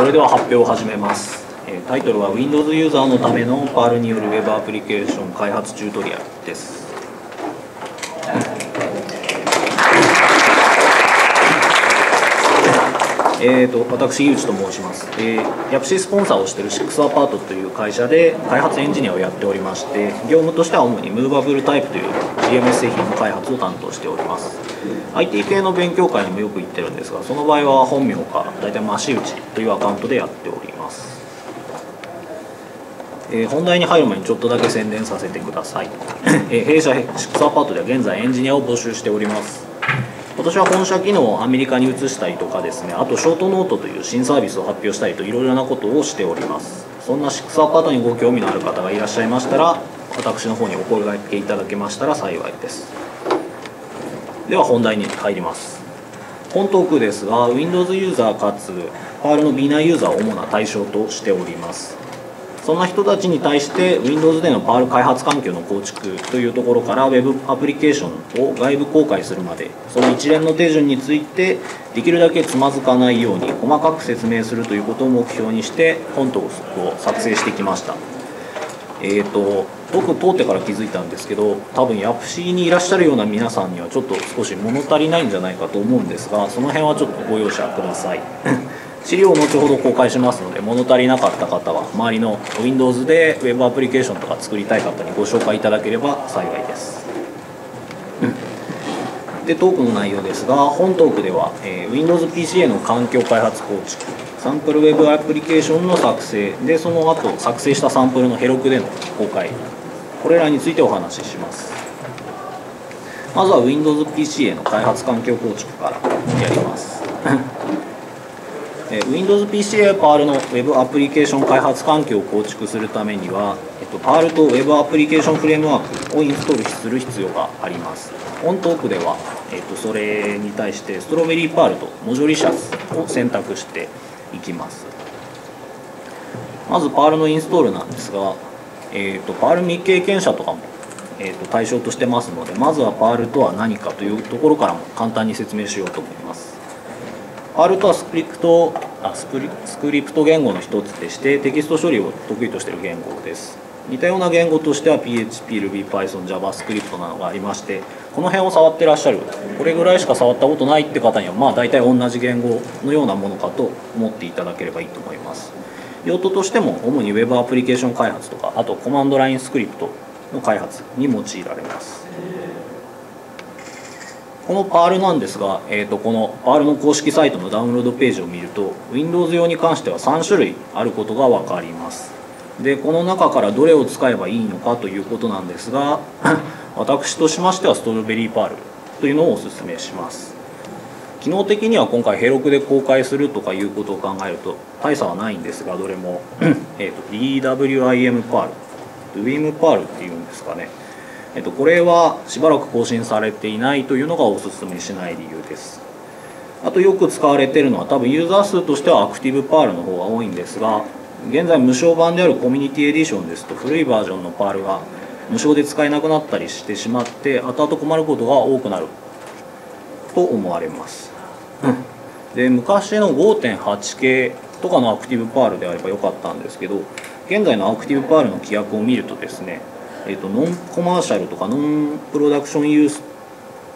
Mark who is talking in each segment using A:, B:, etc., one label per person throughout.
A: それでは発表を始めます。えタイトルは Windows ユーザーのための PAL による Web アプリケーション開発チュートリアルです。えーと、私、井内と申します、えー、ヤプシスポンサーをしているシックスアパートという会社で開発エンジニアをやっておりまして業務としては主にムーバブルタイプという GMS 製品の開発を担当しております。IT 系の勉強会にもよく行ってるんですがその場合は本名か大体増内というアカウントでやっております。えー、本題に入る前にちょっとだけ宣伝させてください、えー、弊社シックスアパートでは現在エンジニアを募集しております。今年は本社機能をアメリカに移したりとかですねあとショートノートという新サービスを発表したりといろいろなことをしております。そんなシックスアパートにご興味のある方がいらっしゃいましたら私の方にお声掛けいただけましたら幸いです。では本題に入ります。本トークですが Windows ユーザーかつ PAL の B 内ユーザーを主な対象としております。そんな人たちに対して Windows での PAL 開発環境の構築というところから Web アプリケーションを外部公開するまでその一連の手順についてできるだけつまずかないように細かく説明するということを目標にして本トークを作成してきました。えーと、僕通ってから気づいたんですけど多分ヤプシーにいらっしゃるような皆さんにはちょっと少し物足りないんじゃないかと思うんですがその辺はちょっとご容赦ください 資料を後ほど公開しますので物足りなかった方は周りの Windows で Web アプリケーションとか作りたい方にご紹介いただければ幸いです。でトークの内容ですが本トークでは、えー、Windows PC への環境開発構築サンプル Web アプリケーションの作成。でその後作成したサンプルのヘロクでの公開。これらについてお話しします。まずは Windows PC への開発環境構築からやります。Windows PC や PAL の Web アプリケーション開発環境を構築するためには、えっと、PAL と Web アプリケーションフレームワークをインストールする必要があります。オントークでは、えっと、それに対してストロベリーパールとモジョリシャスを選択していきます。まず PAL のインストールなんですが、えっと、PAL 未経験者とかもえー、と対象としてますのでまずは PAL とは何かというところからも簡単に説明しようと思います。R とはスクリプトあスクリスクリプト言語の一つでしてテキスト処理を得意としている言語です似たような言語としては PHP、Ruby、Python、JavaScript などがありましてこの辺を触ってらっしゃる。これぐらいしか触ったことないって方にはまあ大体同じ言語のようなものかと思っていただければいいと思います。用途としても主に Web アプリケーション開発とかあとコマンドラインスクリプトの開発に用いられます。このパールなんですが、えー、とこのパールの公式サイトのダウンロードページを見ると Windows 用に関しては3種類あることが分かります。でこの中からどれを使えばいいのかということなんですが私としましては Strawberry Perl というのをお勧めします。機能的には今回 Heroku で公開するとかいうことを考えると大差はないんですがどれもえと DWIM パール WIM パールっていうんですかね。えっと、これはしばらく更新されていないというのがおすすめしない理由です。あとよく使われているのは多分ユーザー数としては ActivePerl の方が多いんですが現在無償版である Community Edition ですと古いバージョンの Perl が無償で使えなくなったりしてしまって後々困ることが多くなる。と思われます。で昔の5.8系とかの ActivePerl であればよかったんですけど現在の ActivePerl の規約を見るとですねえーと、 non-commercial とか non-production use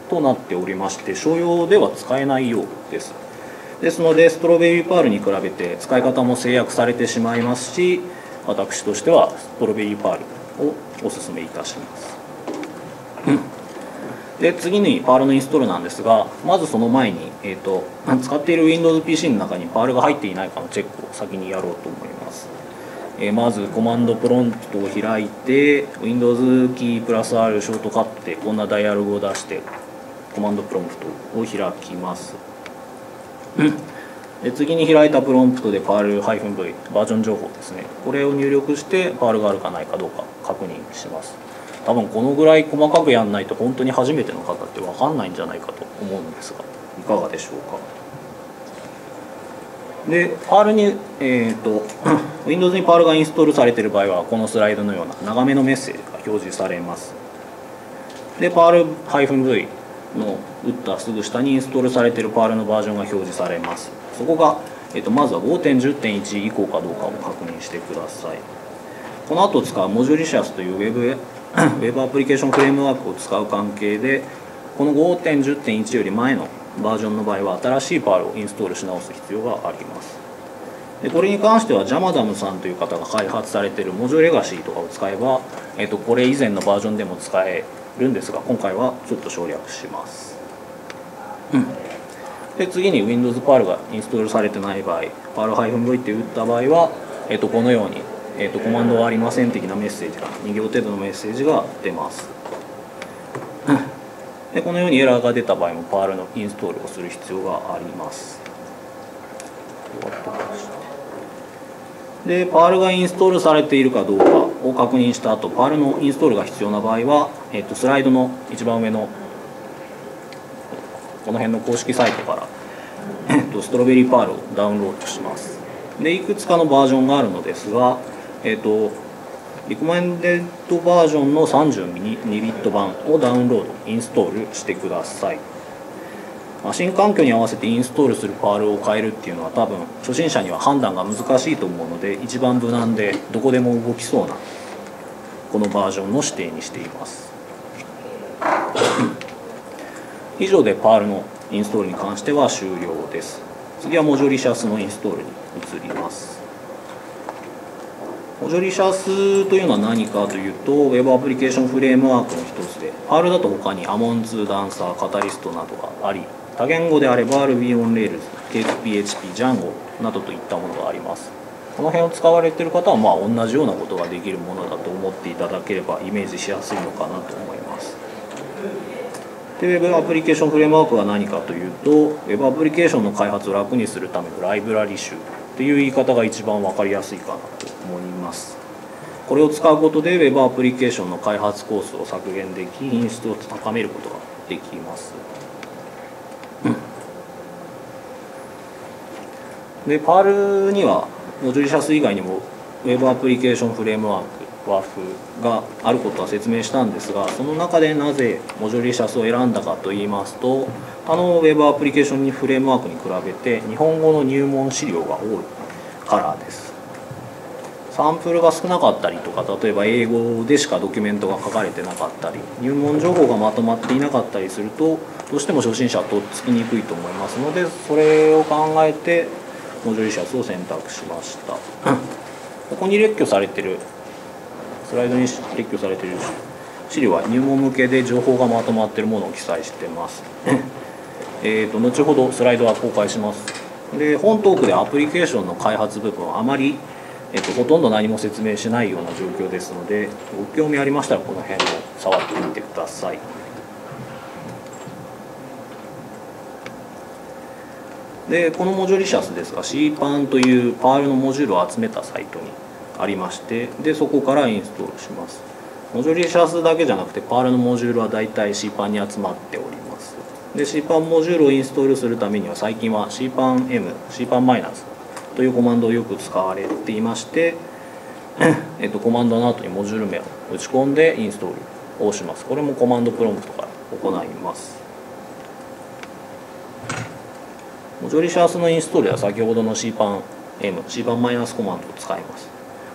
A: となっておりまして商用では使えないようです。ですので Strawberry Perl に比べて使い方も制約されてしまいますし私としてはストロベリーパールをお勧めいたします。で次にパールのインストールなんですがまずその前に、えーと、使っている WindowsPC の中にパールが入っていないかのチェックを先にやろうと思います。えまずコマンドプロンプトを開いて Windows キープラス R ショートカットでこんなダイアログを出してコマンドプロンプトを開きます。次に開いたプロンプトで PAL-V バージョン情報ですね。これを入力して PAL があるかないかどうか確認します。多分このぐらい細かくやんないと本当に初めての方って分かんないんじゃないかと思うんですがいかがでしょうか。で PAL に、えーと、Windows に PAL がインストールされている場合はこのスライドのような長めのメッセージが表示されます。で PAL-V の打ったすぐ下にインストールされている PAL のバージョンが表示されます。そこがえっと、まずは5.10.1以降かどうかを確認してください。この後使うモジュリシャスというウェブ ウェブアプリケーションフレームワークを使う関係でこの5.10.1より前のバージョンの場合は新しいパールをインストールし直す必要があります。でこれに関してはジャマダムさんという方が開発されているモジュレガシーとかを使えば、えっと、これ以前のバージョンでも使えるんですが今回はちょっと省略します、うん。で次に Windows パールがインストールされてない場合パール -v って打った場合は、えっと、このように、えっと、コマンドはありません的なメッセージが2行程度のメッセージが出ます。でこのようにエラーが出た場合もパールのインストールをする必要があります。で Perl がインストールされているかどうかを確認した後 Perl のインストールが必要な場合は、えっと、スライドの一番上のこの辺の公式サイトから、えっと、 Strawberry Perl をダウンロードします。でいくつかのバージョンがあるのですが、えっと、 recommended version の32ビット版をダウンロードインストールしてください。マシン環境に合わせてインストールする Perl を変えるっていうのは多分初心者には判断が難しいと思うので一番無難でどこでも動きそうなこのバージョンの指定にしています。以上でパールのインストールに関しては終了です。次はモジュリシャスのインストールに移ります。モジュリシャスというのは何かというと Web アプリケーションフレームワークの一つでパールだと他にアモンズダンサーカタリストなどがあり多言語であれば Ruby on Rails、KPHP、Django などといったものがあります。この辺を使われている方はまあ同じようなことができるものだと思っていただければイメージしやすいのかなと思います。で Web アプリケーションフレームワークは何かというと Web アプリケーションの開発を楽にするためのライブラリ集っていう言い方が一番分かりやすいかなと思います。これを使うことで Web アプリケーションの開発コースを削減でき品質を高めることができます。でパールにはモジュリシャス以外にも Web アプリケーションフレームワーク和風があることは説明したんですがその中でなぜモジュリシャスを選んだかといいますと他の Web アプリケーションにフレームワークに比べて日本語の入門資料が多いからです。サンプルが少なかったりとか例えば英語でしかドキュメントが書かれてなかったり入門情報がまとまっていなかったりするとどうしても初心者はとっつきにくいと思いますのでそれを考えてモジュリシャスを選択しました。ここに列挙されてるスライドに列挙されている資料は入門向けで情報がまとまっているものを記載してます。えと後ほどスライドは公開します。で本トークでアプリケーションの開発部分はあまり、えーと、ほとんど何も説明しないような状況ですのでご興味ありましたらこの辺を触ってみてください。でこのモジュリシャスですが CPAN というパールのモジュールを集めたサイトにありましてでそこからインストールします。モジュリシャスだけじゃなくてパールのモジュールは大体 CPAN に集まっております。で CPAN モジュールをインストールするためには最近は CPANM、CPAN- というコマンドをよく使われていまして えっと、コマンドの後にモジュール名を打ち込んでインストールをします。これもコマンドプロンプトから行います。 Mojolicious のインストールは先ほどの CPAN M、CPAN- コマンドを使います。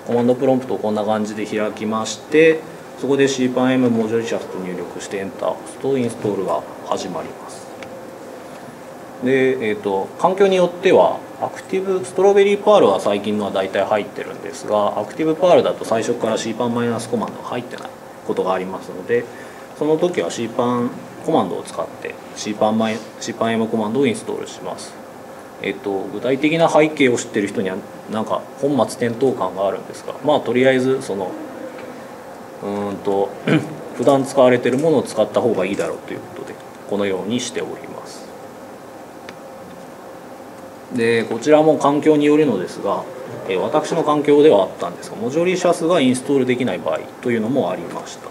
A: コマンドプロンプトをこんな感じで開きましてそこで CPANM モジュリシャスと入力してエンターを押すとインストールが始まります。で、えーと、環境によっては Active Strawberry Perl は最近のは大体入ってるんですが ActivePerl だと最初から CPAN- コマンドが入ってないことがありますのでその時は CPAN コマンドを使って CPAN- CPANM コマンドをインストールします。えっと、具体的な背景を知ってる人にはなんか本末転倒感があるんですがまあとりあえずそのうんと 普段使われてるものを使った方がいいだろうということでこのようにしております。でこちらも環境によるのですが、え私の環境ではあったんですがモジョリシャスがインストールできない場合というのもありました。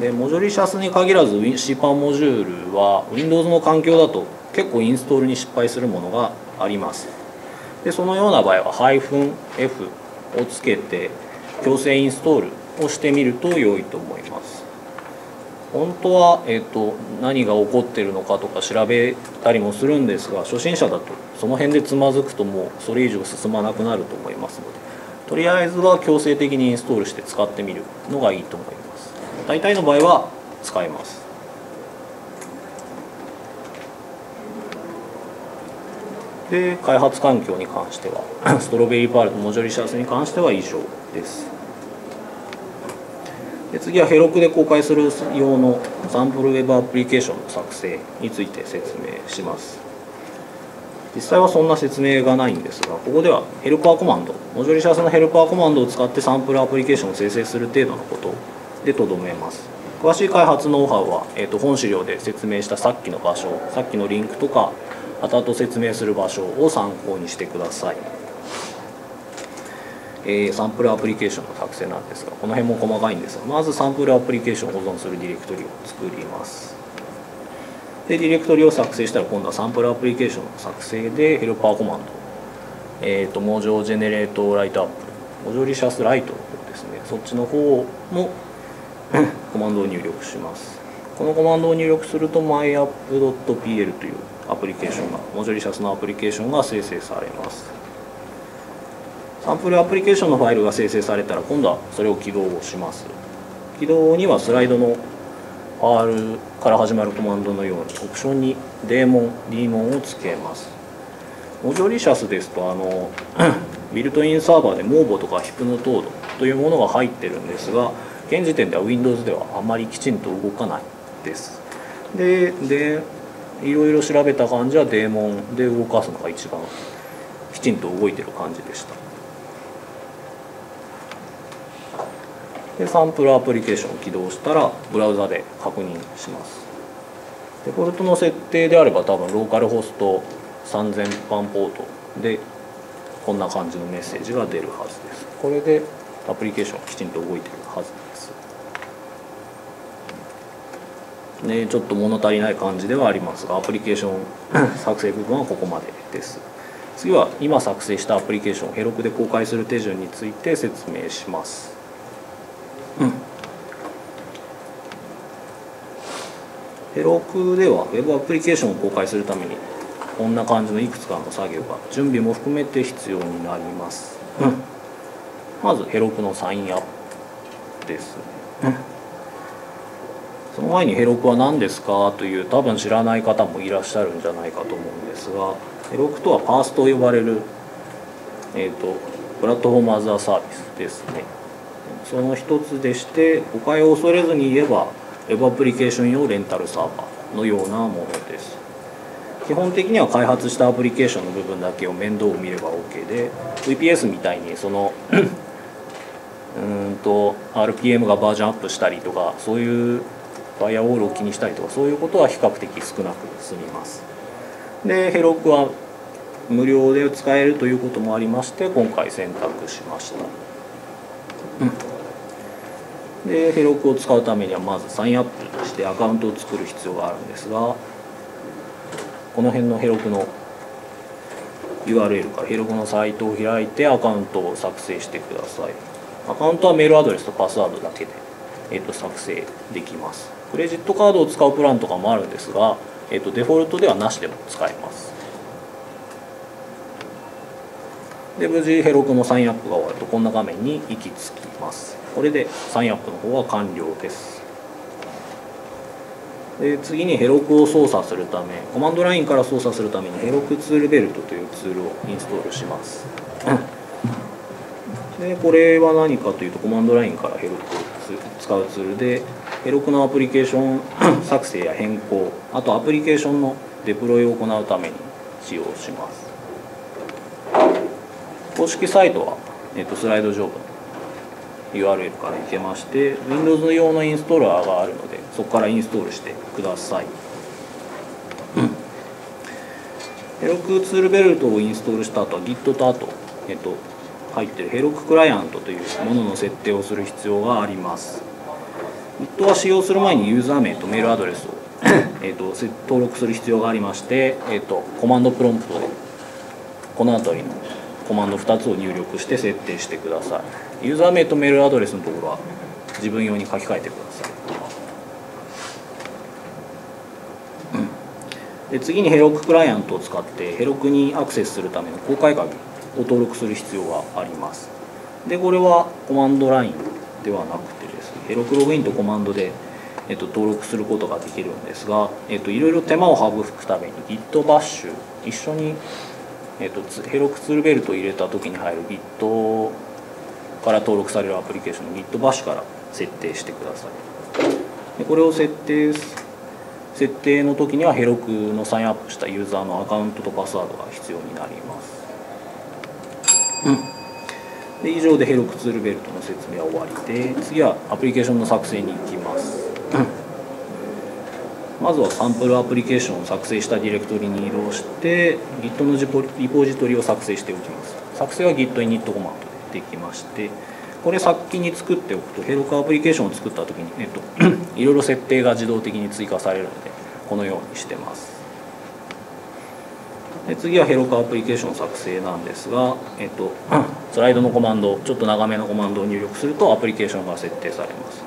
A: でモジョリシャスに限らず CPAN モジュールは Windows の環境だと結構インストールに失敗するものがあります。でそのような場合は -F をつけて強制インストールをしてみると良いと思います。本当は、えーと、何が起こってるのかとか調べたりもするんですが初心者だとその辺でつまずくともうそれ以上進まなくなると思いますのでとりあえずは強制的にインストールして使ってみるのがいいと思います。大体の場合は使えます。で開発環境に関しては ストロベリーパールとモジョリシャスに関しては以上です。で次はヘロクで公開する用のサンプルウェブアプリケーションの作成について説明します。実際はそんな説明がないんですがここではヘルパーコマンドモジョリシャスのヘルパーコマンドを使ってサンプルアプリケーションを生成する程度のことでとどめます。詳しい開発ノウハウは、えー、と本資料で説明したさっきの場所さっきのリンクとか後々説明する場所を参考にしてください。えー、サンプルアプリケーションの作成なんですがこの辺も細かいんですがまずサンプルアプリケーションを保存するディレクトリを作ります。でディレクトリを作成したら今度はサンプルアプリケーションの作成でヘルパーコマンドえ、ー、と mojo generate lite app Mojolicious Lite ですね。そっちの方の コマンドを入力します。このコマンドを入力すると myapp.pl というアプリケーションが Mojolicious のアプリケーションが生成されます。サンプルアプリケーションのファイルが生成されたら今度はそれを起動します。起動にはスライドの R から始まるコマンドのようにオプションにデーモン D モンをつけます。モジョリシャスですとあの ビルトインサーバーでモーボとかヒプノトードというものが入ってるんですが現時点では Windows ではあまりきちんと動かないです。ででいろいろ調べた感じはデーモンで動かすのが一番きちんと動いてる感じでした。でサンプルアプリケーションを起動したらブラウザで確認します。デフォルトの設定であれば多分ローカルホスト3000番ポートでこんな感じのメッセージが出るはずです。これでアプリケーションきちんと動いてるはずです。ねちょっと物足りない感じではありますがアプリケーション作成部分はここまでです。次は今作成したアプリケーションをヘロクで公開する手順について説明します。うん、ヘロクでは Web アプリケーションを公開するためにこんな感じのいくつかの作業が準備も含めて必要になります、うん、まずヘロクのサインアップです、うん、その前にヘロクは何ですかという多分知らない方もいらっしゃるんじゃないかと思うんですがヘロクとはパースと呼ばれる、えーと、プラットフォームアザーサービスですね。その一つでして誤解を恐れずに言えば Web アプリケーション用レンタルサーバーのようなものです。基本的には開発したアプリケーションの部分だけを面倒を見れば OK で VPS みたいにその うんと RPM がバージョンアップしたりとかそういうファイアウォールを気にしたりとかそういうことは比較的少なく済みます。でヘロックは無料で使えるということもありまして今回選択しました、うん。でヘロクを使うためにはまずサインアップしてアカウントを作る必要があるんですがこの辺のヘロクの URL からヘロクのサイトを開いてアカウントを作成してください。アカウントはメールアドレスとパスワードだけで、えー、と作成できますクレジットカードを使うプランとかもあるんですが、えー、とデフォルトではなしでも使えます。で無事ヘロクのサインアップが終わるとこんな画面に行き着きます。これでサインアップの方は完了です。で次にヘロクを操作するためコマンドラインから操作するためにヘロクツールベルトというツールをインストールします。でこれは何かというとコマンドラインからヘロクを使うツールでヘロクのアプリケーション 作成や変更あとアプリケーションのデプロイを行うために使用します。公式サイトは、えっと、スライド上部 URL から行けまして Windows 用のインストーラーがあるのでそこからインストールしてください、ヘロクツールベルトをインストールした後は Git とあと、えっと、入ってるヘロククライアントというものの設定をする必要があります。ウットは使用する前にユーザー名とメールアドレスを えと登録する必要がありまして、えーと、とコマンドプロンプトでこの辺りのコマンド2つを入力して設定してください。ユーザー名とメールアドレスのところは自分用に書き換えてください。で次にヘロククライアントを使ってヘロクにアクセスするための公開鍵を登録する必要があります。でこれはコマンドラインではなくてですねヘロクログインとコマンドで、えっと、登録することができるんですが、えっと、いろいろ手間を省くために Git バッシュ一緒に、えっと、ヘロクツールベルトを入れた時に入る Git から登録されるアプリケーションの Git バッシュから設定してください。でこれを設定設定の時にはヘロクのサインアップしたユーザーのアカウントとパスワードが必要になります、うん、で以上でヘロクツールベルトの説明は終わりで次はアプリケーションの作成に行きます、まずはサンプルアプリケーションを作成したディレクトリに移動して Git のリポジトリを作成しておきます。作成は Git init コマンドでできましてこれ先に作っておくとヘロクアプリケーションを作った時に、えっと、いろいろ設定が自動的に追加されるのでこのようにしてます。で次はヘロクアプリケーション作成なんですが、えっと、スライドのコマンドちょっと長めのコマンドを入力するとアプリケーションが設定されます。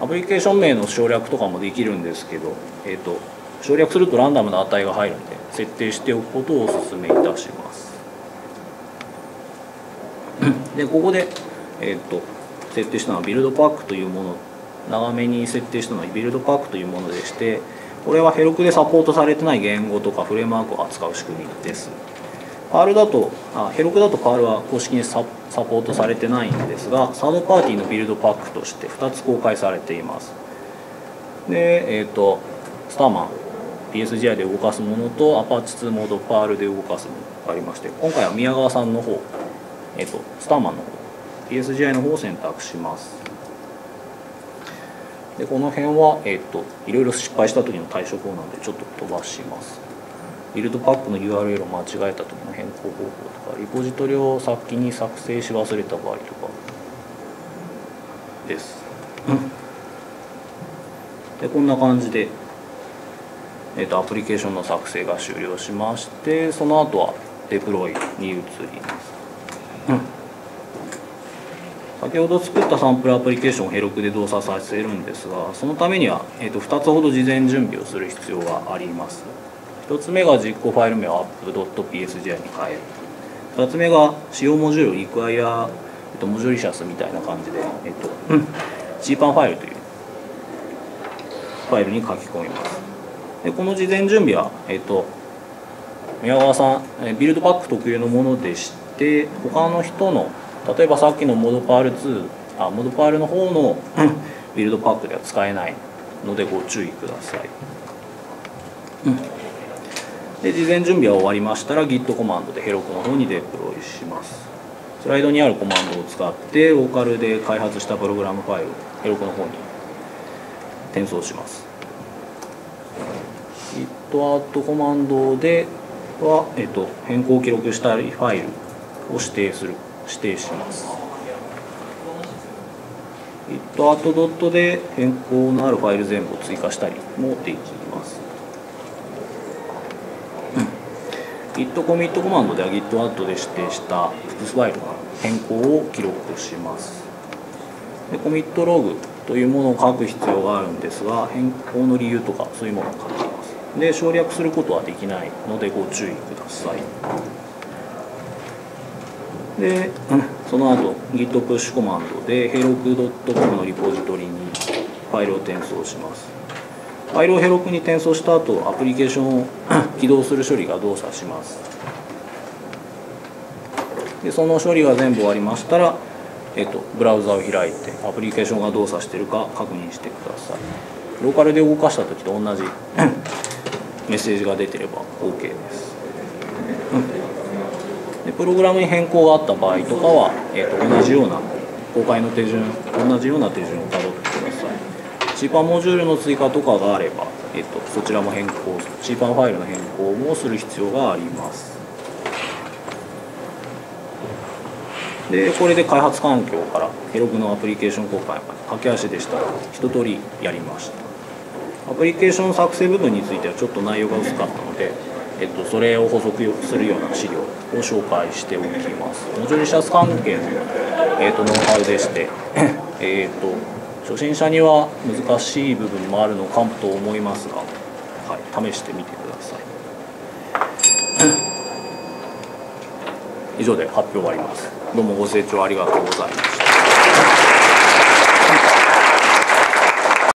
A: アプリケーション名の省略とかもできるんですけど、えっと、省略するとランダムな値が入るので設定しておくことをお勧めいたします。でここでえーと、設定したのは buildpack というもの長めに設定したのは buildpack というものでしてこれは Heroku でサポートされてない言語とかフレームワークを扱う仕組みです。 Perl だとあ Heroku だと Perl は公式にサポートされてないんですがサードパーティーの buildpack として2つ公開されています。でえっ、ー、と Starman PSGI で動かすものと Apache2 mod_perl で動かすものがありまして今回は宮川さんの方、えっ、ー、とスターマンの方 PSGI の方を選択します。でこの辺は、えーと、いろいろ失敗した時の対処法なんでちょっと飛ばします。ビルドパックの URL を間違えた時の変更方法とかリポジトリを先に作成し忘れた場合とか。です、でこんな感じで、えーと、とアプリケーションの作成が終了しましてその後はデプロイに移ります、先ほど作ったサンプルアプリケーションをヘロクで動作させるんですがそのためには、えー、と2つほど事前準備をする必要があります。1つ目が実行ファイル名を app.psgi に変える2つ目が使用モジュール require、えっと、モジュリシャスみたいな感じで、えっと、チーパンファイルというファイルに書き込みます。でこの事前準備は、えっと、宮川さん buildpack 特有のものでして他の人の例えばさっきの mod_perl 2あ mod_perl の方の buildpack では使えないのでご注意ください、うん、で事前準備は終わりましたら Git コマンドで Heroku の方にデプロイします。スライドにあるコマンドを使ってローカルで開発したプログラムファイルをヘロクの方に転送します。Git コマンドでは、えっと、変更を記録したファイルを指定する指定します。it アットドットで変更のあるファイル全部を追加したりもできます。git コミットコマンドでは git アットで指定した複数ファイルの変更を記録します。でコミットログというものを書く必要があるんですが変更の理由とかそういうものを書きます。で省略することはできないのでご注意ください。で、その後 git プッシュコマンドで helloc.com のリポジトリにファイルを転送します。ファイルをヘロクに転送した後アプリケーションを起動する処理が動作します。でその処理が全部終わりましたら、えっと、ブラウザを開いてアプリケーションが動作しているか確認してください。ローカルで動かした時と同じメッセージが出てれば OK です、プログラムに変更があった場合とかは、えー、と同じような公開の手順同じような手順をたどってください。チーパンモジュールの追加とかがあれば、えー、とそちらも変更チーパンファイルの変更もする必要があります。でこれで開発環境からヘログのアプリケーション公開まで駆け足でしたら一通りやりました。アプリケーション作成部分についてはちょっと内容が薄かったのでえっと、それを補足するような資料を紹介しておきます。モジュリシャス関係の、えっと、ノウハウでして、えっと、初心者には難しい部分もあるのかもと思いますが、はい、試してみてください。以上で発表終わります。どうもご清聴ありがとうございました。